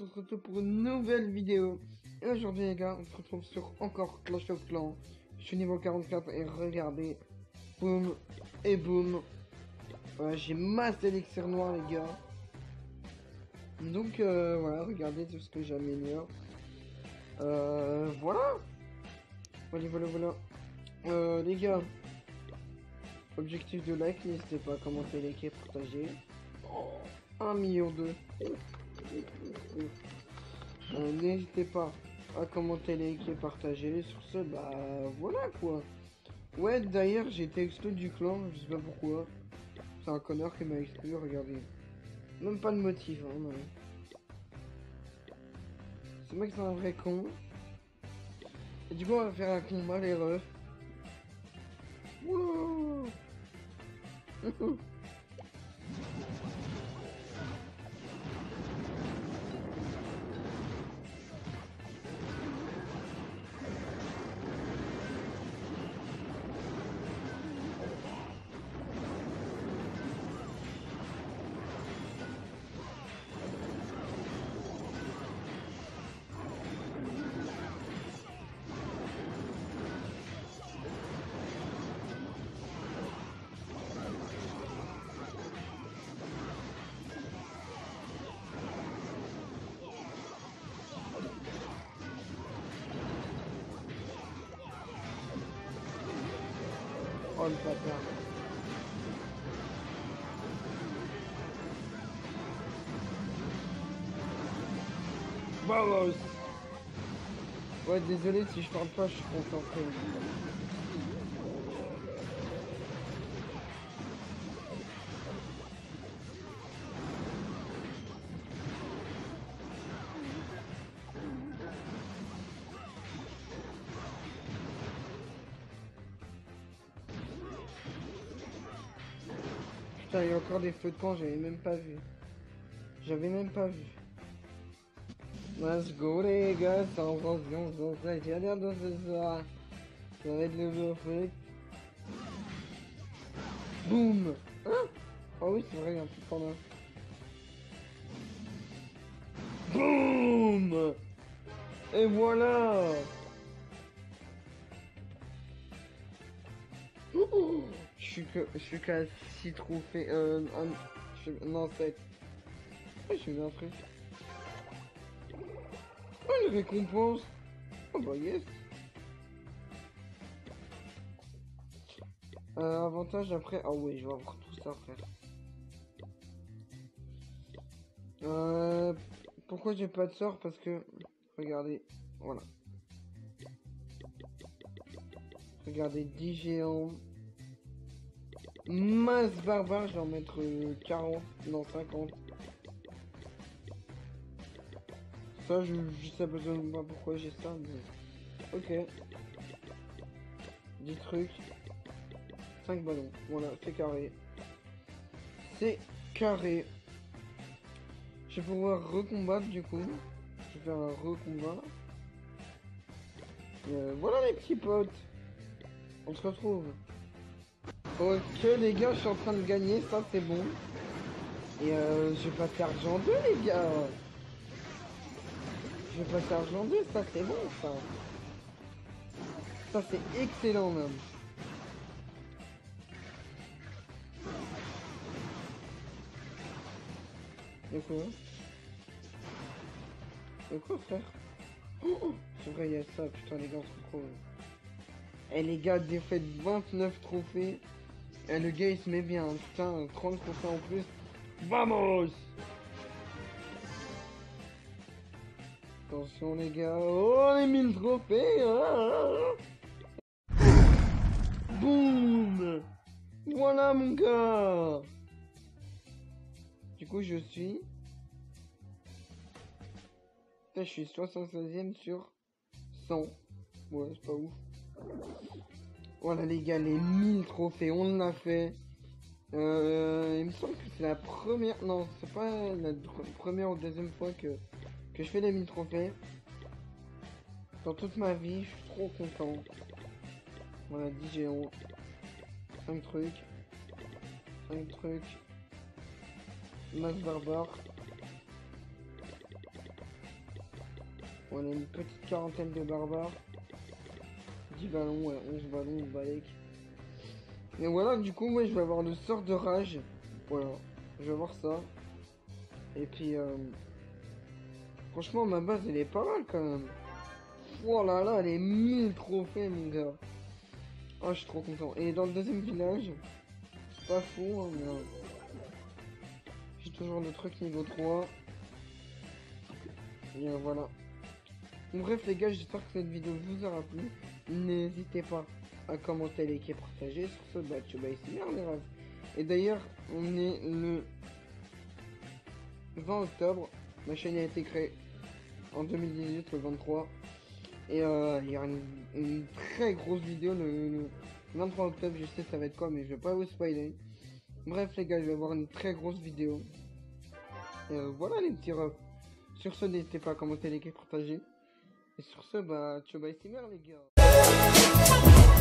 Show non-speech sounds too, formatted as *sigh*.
on se retrouve pour une nouvelle vidéo. Et aujourd'hui les gars, on se retrouve sur encore Clash of Clans. Je suis niveau 44 et regardez, boum et boum. J'ai masse d'élixir noir les gars. Donc euh, voilà, regardez tout ce que j'améliore. Euh, voilà. Voilà, voilà, voilà. Euh, les gars, objectif de like, n'hésitez pas à commenter, liker, partager. 1 million de. Euh, N'hésitez pas à commenter, liker, partager. Sur ce, bah voilà quoi. Ouais, d'ailleurs, j'ai été exclu du clan, je sais pas pourquoi. C'est un connard qui m'a exclu, regardez. Même pas de motif, hein. Ce mec, c'est un vrai con. Et du coup, on va faire un combat, les refs. *laughs* le bâtard. Vamos Ouais, désolé si je parle pas, je suis concentré. Putain, il y a encore des feux de camp, j'avais même pas vu. J'avais même pas vu. Let's go les gars, c'est en vengeance, on ça, j'ai l'air dans ce soir. Ça va être le perfect. Boum Hein Oh oui, c'est vrai, il y a un en main. Boum Et voilà Je suis que, je suis qu'à 6 trophées, euh, un, je non 7. Oh, un. Oh, une récompense Oh bah yes euh, Avantage après... Ah ouais, je vais avoir tout ça, frère. Euh, pourquoi j'ai pas de sort? Parce que... Regardez, voilà. Regardez, 10 géants. Masse barbare, je vais en mettre euh, 40, non 50. Ça, je, je sais pas pourquoi j'ai ça, mais... Ok. 10 trucs. 5 ballons. Voilà, c'est carré. C'est carré. Je vais pouvoir recombattre du coup. Je vais faire un recombat. Euh, voilà les petits potes. On se retrouve. Ok les gars, je suis en train de gagner, ça c'est bon. Et euh, je vais passer argent 2 les gars. Je vais passer argent 2, ça c'est bon ça. Ça c'est excellent même. Et quoi? Et quoi frère? Oh, C'est vrai, il y a ça, putain les gars, trop. Eh les gars, défaite 29 trophées. Et le gars il se met bien, putain, 30 trophées en plus. Vamos Attention les gars, oh les 1000 trophées hein. Boum Voilà mon gars Du coup je suis... Putain, je suis 76ème sur 100. Ouais, c'est pas ouf. Voilà les gars, les 1000 trophées, on l'a fait. Euh, il me semble que c'est la première... Non, c'est pas la première ou deuxième fois que, que je fais les 1000 trophées. Dans toute ma vie, je suis trop content. Voilà, 10 géants. 5 trucs. 5 trucs. Max barbare. A une petite quarantaine de barbares. 10 ballons, ouais, 11 ballons, balèque. Et voilà, du coup, moi, je vais avoir le sort de rage. Voilà, je vais voir ça. Et puis, euh... franchement, ma base, elle est pas mal quand même. Oh là là, elle est 1000 trophées, mon gars. Oh, je suis trop content. Et dans le deuxième village, c'est pas fou, hein, mais... euh, J'ai toujours le truc niveau 3. Et euh, voilà. Bref les gars, j'espère que cette vidéo vous aura plu. N'hésitez pas à commenter, liker, partager. Sur ce, bah, tu vas les rêves. Et d'ailleurs, on est le 20 octobre. Ma chaîne a été créée en 2018, le 23. Et euh, il y aura une, très grosse vidéo le, le 23 octobre. Je sais ça va être quoi, mais je vais pas vous spoiler. Bref les gars, je vais avoir une très grosse vidéo. Euh, voilà les petits refs. Sur ce, n'hésitez pas à commenter, liker, partager. Et sur ce, bah, bye, c'est les gars.